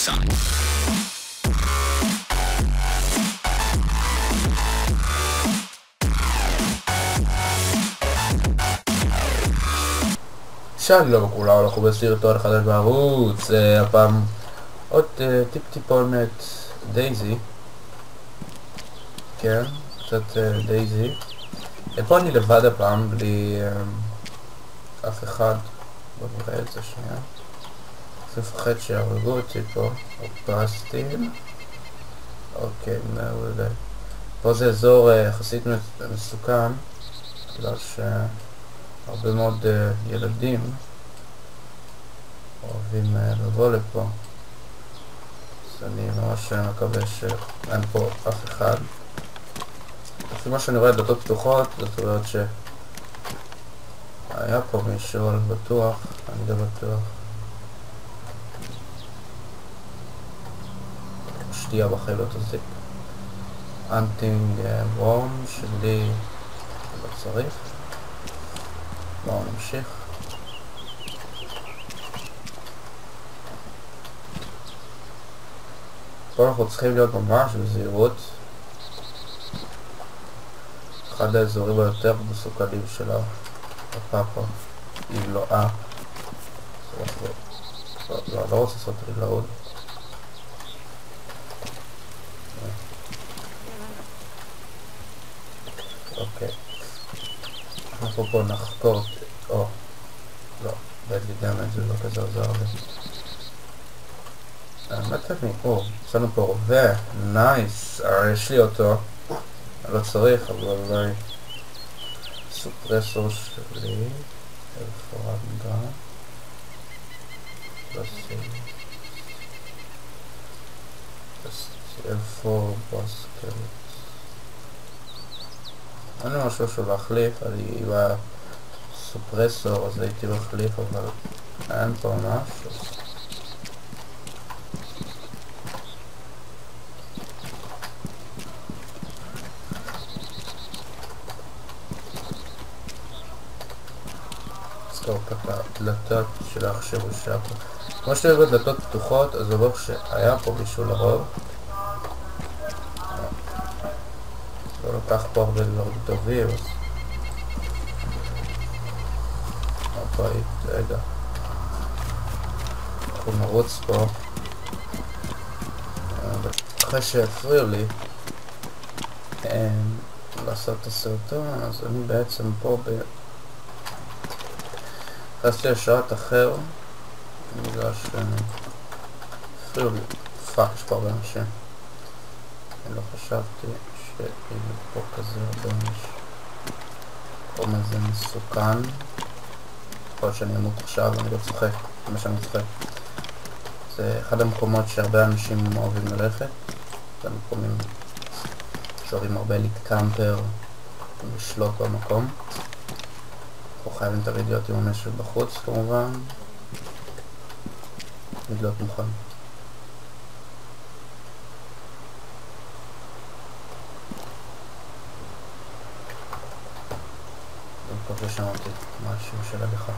Medusa. שלום כולם, אנחנו בסרטון חדש בערוץ, אה, הפעם עוד אה, טיפ טיפונת דייזי, כן, קצת אה, דייזי, פה אני לבד הפעם, בלי אף אחד, בוא נראה את זה שנייה, מפחד שיהרגו אותי פה, או פרסטין, אוקיי, מעולה, פה זה אזור אה, יחסית מס- מסוכן, בגלל ש... הרבה מאוד uh, ילדים אוהבים uh, לבוא לפה. אז אני ממש מקווה שאין פה אף אחד. לפי מה שאני רואה דלתות פתוחות זאת אומרת שהיה פה מישהו אבל בטוח, אני די בטוח בחיים לא תזיק אנטינג וורם שלי לא צריך בואו נמשיך. פה אנחנו צריכים להיות ממש בזהירות. אחד האזורים היותר מסוכנים של הפאפה, אם לא. אז אנחנו... לא, לא, לא רוצה לעשות רילאוד. אוקיי. פה נחקור, או, לא, בדלי גם את זה לא כזה עוזר לי. האמת אני, או, יש לנו פה רובה, נייס, הרי יש לי אותו, לא צריך, אבל אולי סופרסור שלי, רמדה, איפה בסקלט. אין לי משהו שהוא להחליף, אני עם הסופרסור אז הייתי מחליף אבל אין פה ככה דלתות שלא יחשבו שהיה פה כמו רואים דלתות פתוחות אז זה אומר שהיה פה מישהו לרוב לקח פה הרבה דברים טובים. הבית, רגע. אנחנו נרוץ פה. אחרי שהפריעו לי אה, לעשות את הסרטון, אז אני בעצם פה ב... נכנסתי לשרת אחר, בגלל שהפריעו לי. fuck, יש פה הרבה אנשים. אני לא חשבתי. שיהיה פה כזה מש... חום הזה מסוכן. יכול שאני אמות עכשיו, אני לא צוחק, מה שאני צוחק. זה אחד המקומות שהרבה אנשים אוהבים ללכת. זה מקומים שאוהבים הרבה להתקמפר, לשלוט במקום. אנחנו חייבים תמיד להיות עם המשק בחוץ כמובן. תמיד להיות מוכן. מקווה שמעתי משהו של הליכה.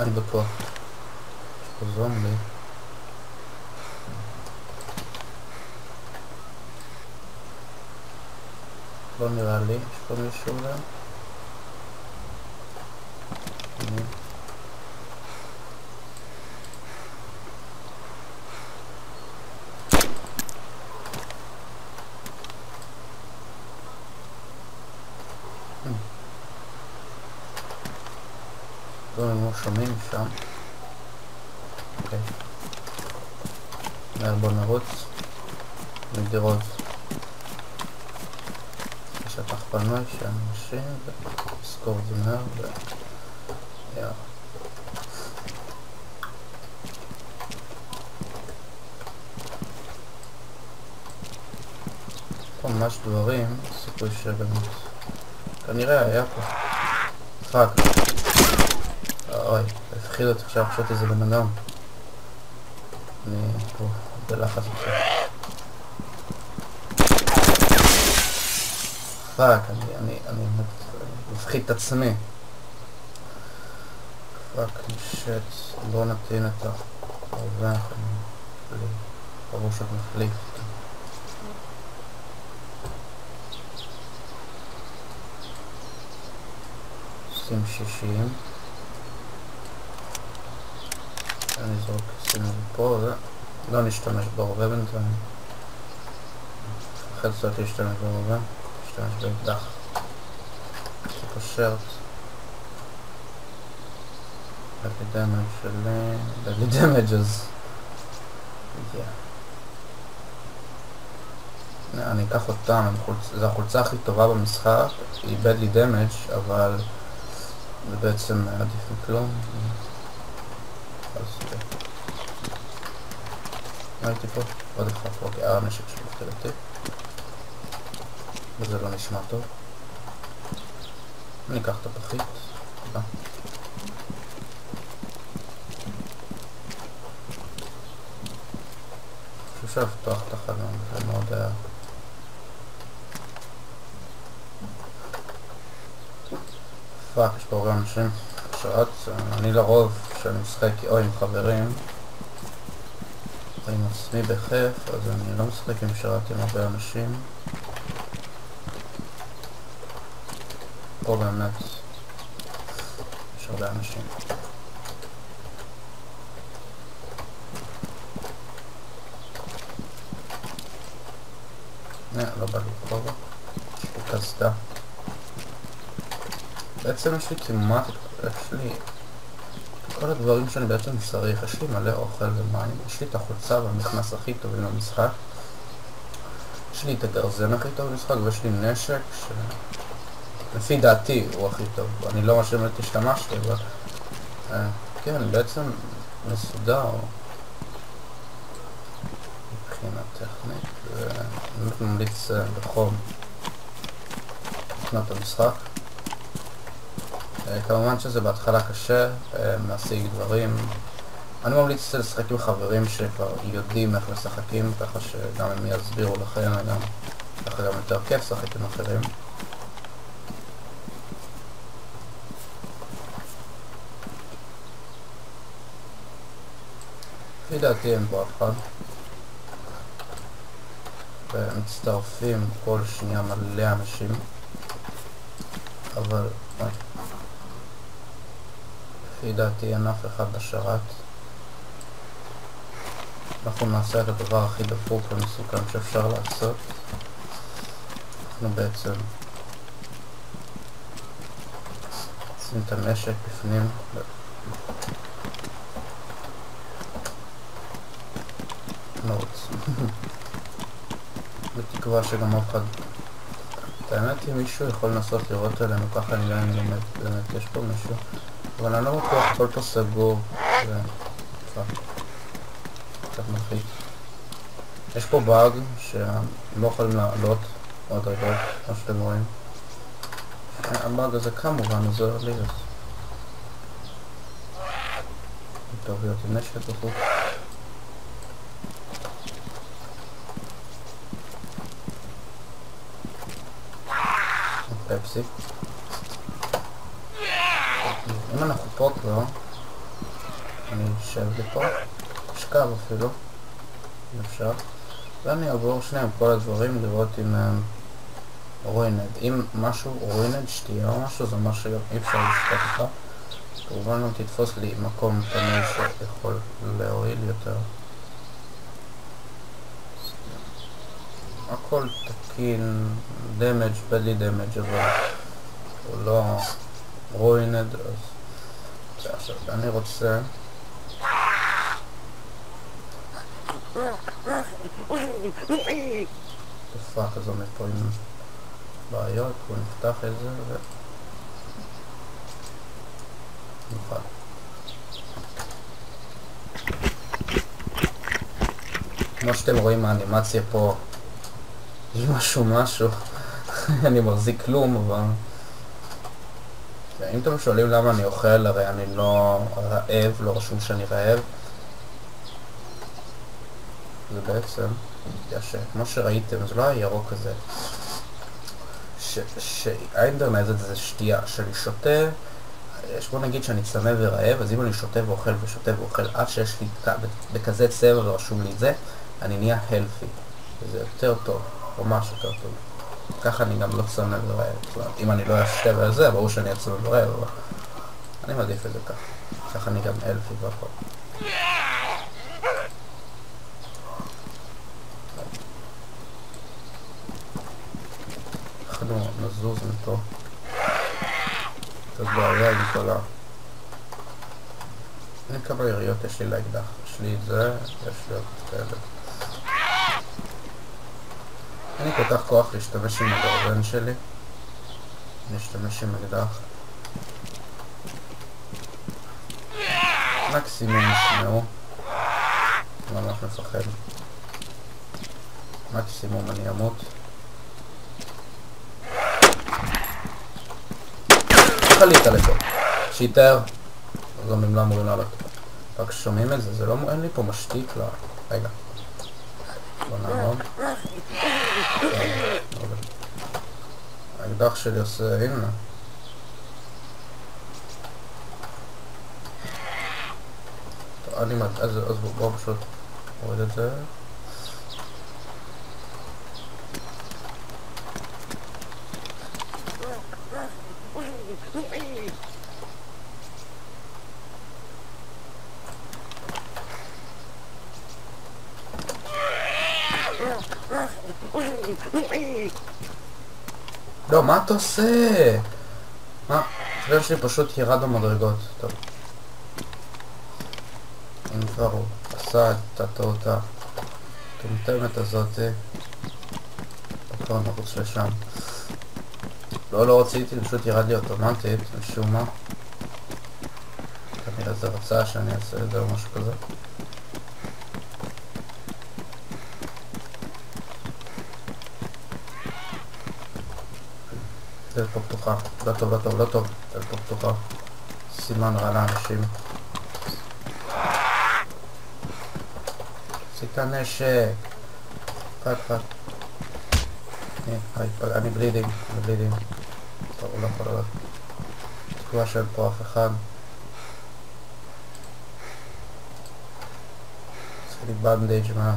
אני בטוח. יש פה זומבי. לא נראה לי, יש פה מישהו אולי? שם. אוקיי. מהר בוא נרוץ. מדירות. שטח פנוי, את זה מהר ו... יאללה. פה ממש דברים, סיכוי שבאמת... כנראה היה פה. פאק. אוי, הפחיד אותי עכשיו פשוט איזה בן אדם. אני פה בלחץ עכשיו. פאק, אני, אני, אני מפחיד את עצמי. פאק, שט, בוא נתין את הרווח, ברור שאת מחליף. שים שישים. אני אזרוק שים את זה פה, ולא נשתמש ברובה בינתיים. אחרי זה להשתמש ברובה. להשתמש באקדח. שרט. דלי דמג' שלי, דלי דמג' אז... אני אקח אותם, זו החולצה הכי טובה במשחק, היא בדלי דמג' אבל זה בעצם עדיף מכלום. אז... מה הייתי פה? עוד אחד, אוקיי, הנשק שלי מבחינתי. וזה לא נשמע טוב. אני אקח את הפחית. תודה. אפשר לפתוח את החלום, זה מאוד היה... fuck, יש פה הרבה אנשים. האמת, אני לרוב, כשאני משחק או עם חברים, או עם עצמי בכיף, אז אני לא משחק עם שרת עם הרבה אנשים. פה באמת יש הרבה אנשים. לא, לא בא לי כובע. יש לי קסדה. בעצם יש לי כמעט, יש לי כל הדברים שאני בעצם צריך, יש לי מלא אוכל ומים, יש לי את החולצה והמכנס הכי טובים למשחק, יש לי את הגרזן הכי טוב במשחק ויש לי נשק ש... לפי דעתי הוא הכי טוב. אני לא ממש באמת השתמשתי, אבל... אה, כן, בעצם מסודר מבחינה טכנית, ואני באמת ממליץ אה, בחום לקנות את המשחק. אה, כמובן שזה בהתחלה קשה להשיג דברים. אני ממליץ לשחק עם חברים שכבר יודעים איך משחקים, ככה שגם הם יסבירו לכם, וגם ככה גם יותר כיף לשחק עם אחרים. לפי דעתי אין פה אף אחד. ומצטרפים כל שנייה מלא אנשים. אבל... לפי דעתי אין אף אחד בשרת. אנחנו נעשה את הדבר הכי דפוק ומסוכן שאפשר לעשות. אנחנו בעצם נשים את הנשק בפנים נוטס. בתקווה שגם אף אחד... האמת אם מישהו יכול לנסות לראות עלינו ככה אני לא באמת, באמת יש פה מישהו אבל אני לא בטוח, הכל פה סגור זה... קצת מלחיץ יש פה באג שהם לא יכולים לעלות עוד רגע, כמו שאתם רואים הבאג הזה כמובן עוזר לי. טוב להיות עם נשק בחוץ פפסי. אם אנחנו פה כבר, אני אשב לי פה, אשכב אפילו, אם אפשר, ואני אעבור שנייה עם כל הדברים לראות אם הם רוינד. אם משהו רוינד, שתייה או משהו, זה אומר שאי אפשר לשתות אותה. כמובן גם תתפוס לי מקום פנוי שיכול להועיל יותר. הכל תקין, דמג' בלי דמג' אבל הוא לא רוינד אז עכשיו אני רוצה תופעה כזו מפה עם בעיות, בוא נפתח את זה ו... נוכל. כמו שאתם רואים האנימציה פה יש משהו משהו, אני מחזיק כלום, אבל... אם אתם שואלים למה אני אוכל, הרי אני לא רעב, לא רשום שאני רעב. זה בעצם, כמו שראיתם, זה לא היה ירוק כזה. שהאינטרנט זה שתייה, שאני שותה, בוא נגיד שאני צמא ורעב, אז אם אני שותה ואוכל ושותה ואוכל עד שיש לי בכזה צבע ורשום לי את זה, אני נהיה הלפי. וזה יותר טוב, ממש יותר טוב. ככה אני גם לא צמא ורעב. אם אני לא אשתה וזה, ברור שאני אצמא ורעב, אבל אני מעדיף את זה ככה. ככה אני גם אלפי והכל. אנחנו נזוז מפה. קצת בעיה עם כל ה... אני כמה יריות יש לי לאקדח. יש לי את זה, יש לי עוד כאלה. אין לי כל כך כוח להשתמש עם הגרבן שלי. אני אשתמש עם אקדח. מקסימום ישמעו. ממש מפחד. מקסימום אני אמות. חלית לפה. שיטר. אז אומרים לא אמורים לעלות. רק שומעים את זה, זה לא... אין לי פה משתיק ל... רגע. נעמוד. האקדח שלי עושה... הנה. אני מעט, אז בואו פשוט נוריד את זה. לא, מה אתה עושה? מה? החבר שלי פשוט ירד במדרגות. טוב. אם כבר הוא עשה את הטעות המטומטמת הזאת, כבר נרוץ לשם. לא, לא רציתי, פשוט ירד לי אוטומטית, משום מה. כנראה זה רצה שאני אעשה את זה או משהו כזה. דלת פה פתוחה, לא טוב, לא טוב, לא טוב, דלת פה פתוחה. סימן רע לאנשים. תפסיק את הנשק. fuck fuck. אני bleeding, אני bleeding. טוב, לא יכול לעלות. תקווה שאין פה אף אחד. צריך לי bandage מה...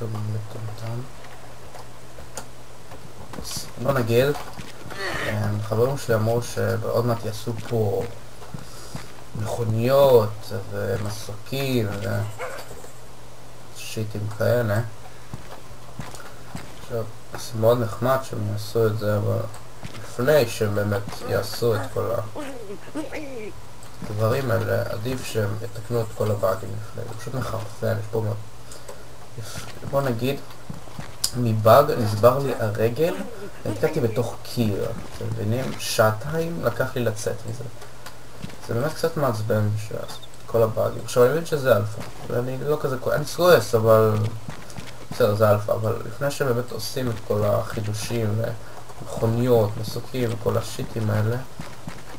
זום מטומטם. בוא נגיד, חברים שלי אמרו שעוד מעט יעשו פה מכוניות ומסוקים ושיטים כאלה. עכשיו, זה מאוד נחמד שהם יעשו את זה, אבל לפני שהם באמת יעשו את כל הדברים האלה, עדיף שהם יתקנו את כל הבאגים לפני. זה פשוט מחרפן, יש פה. בוא נגיד, מבאג נשבר לי הרגל, נתקעתי בתוך קיר, אתם מבינים? שעתיים לקח לי לצאת מזה. זה באמת קצת מעצבן שכל הבאגים. עכשיו אני מבין שזה אלפא, ואני לא כזה כועס, אני כועס, אבל... בסדר, זה אלפא, אבל לפני שבאמת עושים את כל החידושים, מכוניות, מסוקים וכל ה shitים האלה,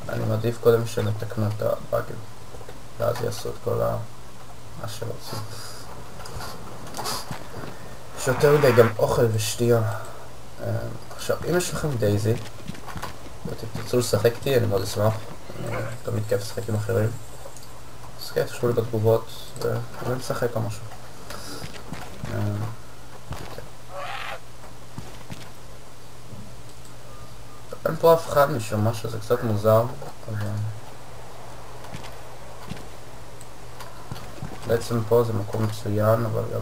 אני מעדיף קודם שיתקנו את הבאגים, ואז יעשו את כל ה... מה שהם רוצים. יש יותר מדי גם אוכל ושתייה. עכשיו, אם יש לכם דייזי, ואתם תרצו לשחק איתי, אני מאוד אשמח. תמיד כיף לשחק עם אחרים. אז כן, תשמעו לי בתגובות, ואני נשחק או משהו. אין פה אף אחד משום מה שזה קצת מוזר, אבל... בעצם פה זה מקום מצוין, אבל גם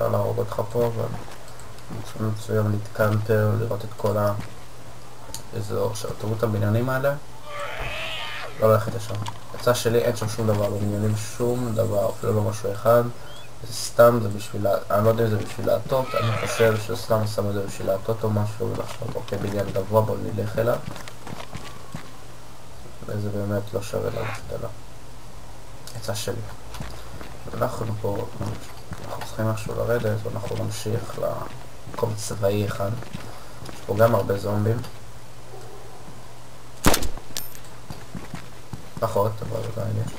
אפשר להרוג אותך פה, אבל מקום מצוין להתקנטר, לראות את כל האזור. עכשיו, תראו הבניינים האלה, לא ללכת לשם. יצא שלי אין שם שום דבר, בבניינים שום דבר, אפילו לא משהו אחד. זה סתם, זה בשביל, אני לא יודע אם זה בשביל להטות, אני חושב שסתם שם את זה בשביל להטות או משהו, ולחשוב, אוקיי, בניין גבוה, בוא נלך אליו. וזה באמת לא שווה ללכת אליו. יצא שלי. אנחנו פה, צריכים משהו לרדת, ואנחנו נמשיך למקום צבאי אחד. יש פה גם הרבה זומבים. פחות, אבל עדיין יש.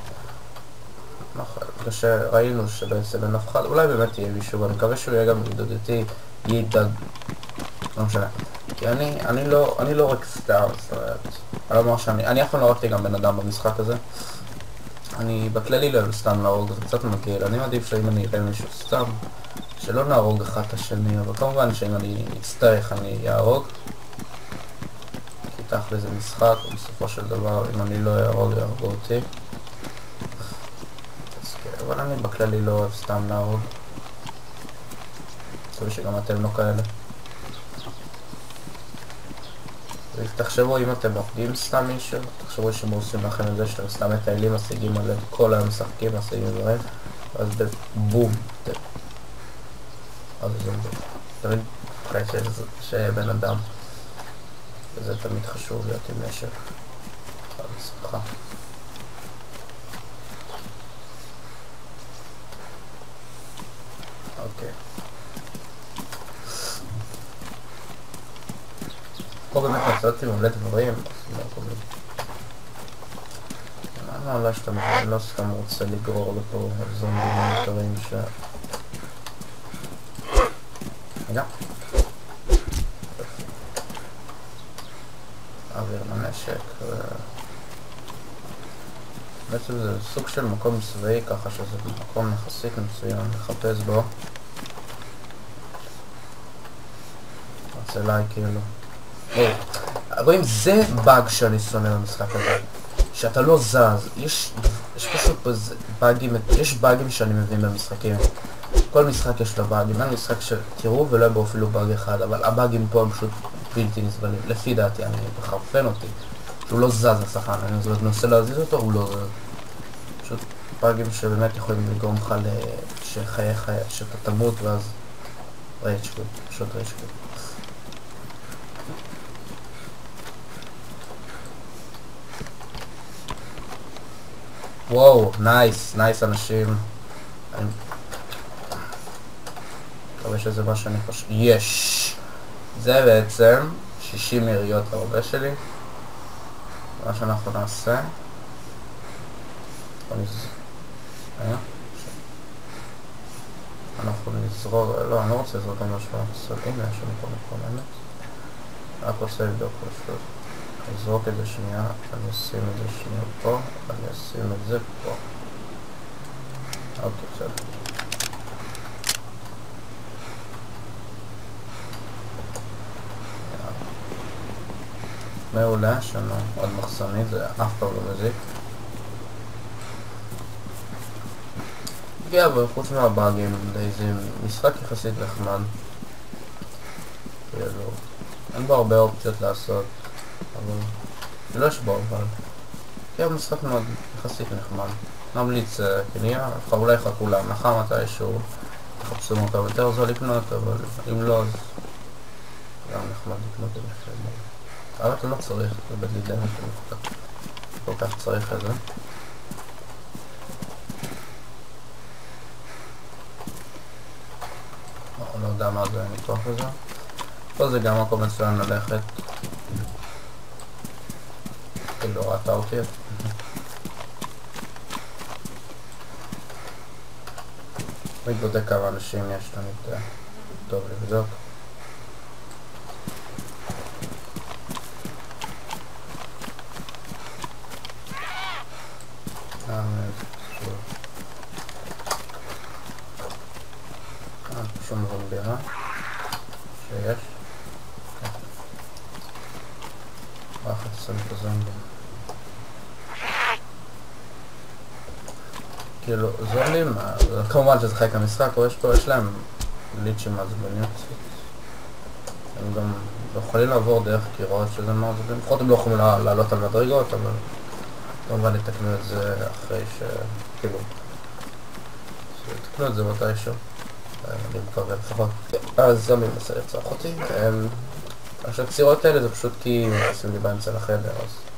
נכון, בגלל שראינו שבעצם אין אף אחד, אולי באמת יהיה מישהו, ואני מקווה שהוא יהיה גם ידידתי, ידד... לא משנה. כי אני, אני לא, אני לא רק סטאר, זאת אומרת, אני לא אומר שאני, אני אף פעם לא הרגתי גם בן אדם במשחק הזה. אני בכללי לא אוהב סתם להרוג, זה קצת מגעיל, אני מעדיף שאם אני אראה מישהו סתם, שלא נהרוג אחד את השני, אבל כמובן שאם אני אצטרך אני אהרוג. כי תכל'ס זה משחק, ובסופו של דבר אם אני לא אהרוג יהרגו אותי. אבל אני בכללי לא אוהב סתם להרוג. מקווה שגם אתם לא כאלה. תחשבו אם אתם הורגים סתם מישהו, תחשבו שהם עושים לכם את זה שאתם סתם מטיילים, משיגים עליהם, כל היום משחקים, משיגים דברים, ואז בבום, אז זה תמיד חשוב שבן אדם, וזה תמיד חשוב להיות עם נשק. סליחה. אוקיי. פה באמת מצאתי מלא דברים, למה אולי שאתה לא סתם רוצה לגרור לפה זומבים מיותרים ש... רגע. אוויר לנשק. בעצם זה סוג של מקום צבאי ככה שזה מקום יחסית מצוין לחפש בו. לייק כאילו. רואים, זה באג שאני שונא במשחק הזה. שאתה לא זז. יש, יש פשוט באגים, יש באגים שאני מבין במשחקים. כל משחק יש לו באגים. אין משחק שתראו ולא יבואו אפילו באג אחד, אבל הבאגים פה הם פשוט בלתי נסבלים. לפי דעתי, אני מחרפן אותי. שהוא לא זז השחקן, אני מנסה להזיז אותו, הוא לא זז. פשוט באגים שבאמת יכולים לגרום לך שחיי חיי, שאתה תמות ואז rage quit, פשוט rage quit. וואו, nice, nice אנשים. אני מקווה שזה מה שאני חושב. יש! זה בעצם 60 יריות להרבה שלי. מה שאנחנו נעשה... אנחנו נזרוק, לא, אני לא רוצה לזרוק על משהו, הנה יש לנו פה מקוממת. רק רוצה לבדוק פשוט. אזרוק את זה שנייה, אני אשים את זה שנייה פה, אני אשים את זה פה. אוקיי, בסדר. מעולה, יש לנו עוד מחסנית, זה אף פעם לא מזיק. כן, אבל חוץ מהבאגים, זה משחק יחסית נחמד. כאילו, אין בו הרבה אופציות לעשות. אבל לא יש בו אבל. כן, משחק מאוד יחסית נחמד. ממליץ קנייה, אולי יחכו להנחה מתישהו, תחפשו אותו יותר זול לקנות, אבל אם לא אז גם נחמד לקנות את זה. אבל אתה לא צריך, זה בדידן כל כך צריך את זה. לא יודע מה זה ניתוח לזה. פה זה גם מקום מצוין ללכת. in the left out here. Wygląda kawa, ale się mieszczą i te dobry widok. כאילו, זולים, כמובן שזה חלק המשחק, אבל יש פה, יש להם ליצ'ים מעצבנים. הם גם יכולים לעבור דרך קירות שזה מעצבנים, לפחות הם לא יכולים לעלות על מדרגות, אבל כמובן יתקנו את זה אחרי ש... כאילו... יתקנו את זה מתישהו. אני מקווה לפחות. אז זומי מנסה לרצוח אותי. עכשיו הקצירות האלה זה פשוט כי עושים לי באמצע לחדר, אז...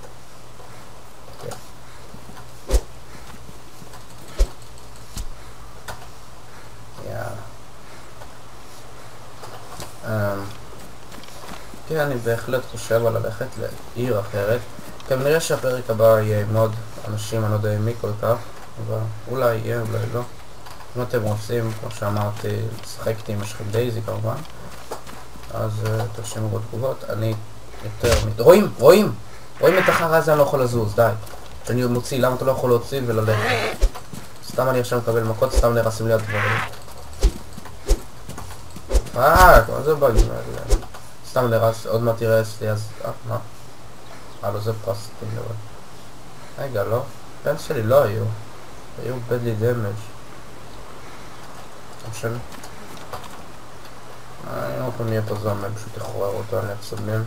כן, אני בהחלט חושב על ללכת לעיר אחרת. כנראה שהפרק הבא יהיה מאוד אנשים, אני לא יודע מי כל כך, אבל אולי יהיה, אולי לא. אם אתם רוצים, כמו שאמרתי, לשחק איתי עם משכם דייזי כמובן, אז uh, תרשמו בתגובות. אני יותר... מ... רואים? רואים? רואים את החרא הזה, אני לא יכול לזוז, די. שאני מוציא, למה אתה לא יכול להוציא וללכת? סתם אני עכשיו מקבל מכות, סתם נהרסים לי הדברים. פאק, מה זה האלה? סתם נהרס, עוד מעט יראה אצלי, אז... אה, מה? אה, לא זה פרסטים, אבל... רגע, לא? פנס שלי לא היו. היו בדלי דמג'. לא. אני לא פעם נהיה פה זומב, פשוט יחורר אותו, אני אצלמים.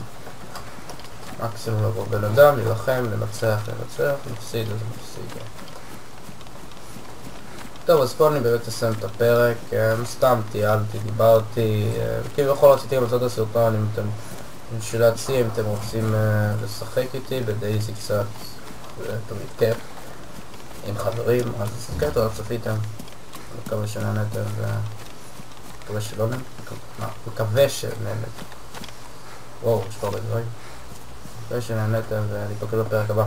מקסימום לבוא בן אדם, להילחם, לנצח, לנצח, נפסיד, אז נפסיד. טוב, אז פה אני באמת אסיים את הפרק, סתם טיילתי, דיברתי, כביכול רציתי גם לעשות את הסרטון אם אתם, בשביל להציע אם אתם רוצים לשחק איתי בדייזי קצת, זה תמיד כיף, עם חברים, אז כן, תודה שצפיתם, מקווה שנהנתם ומקווה שלא נהנתם, מקווה שנהנתם, וואו, יש פה הרבה דברים, מקווה שנהנתם אתפקד בפרק הבא,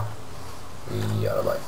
יאללה ביי.